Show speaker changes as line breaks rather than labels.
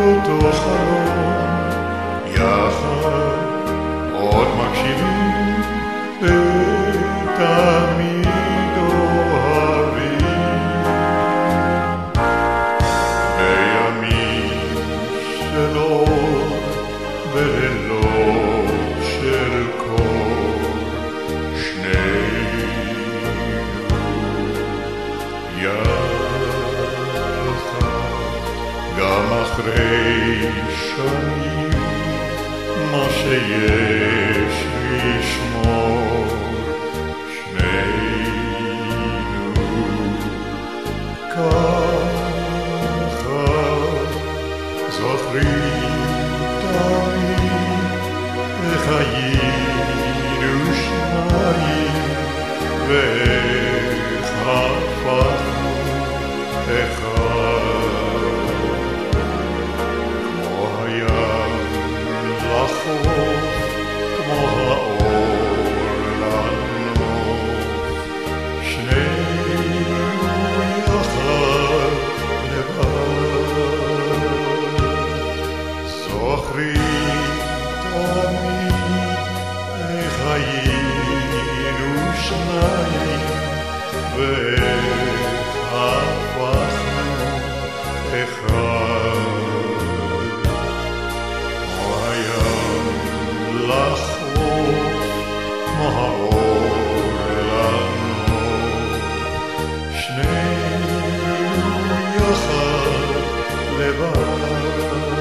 אותו חלום, יחד עוד מגשימים ותמיד אוהבים. בימים של אור ולילות של קור, שנינו יחד. גם אחרי שנים מה שיש לשמור שנינו ככה זוכרים תמיד איך היינו שניים לבד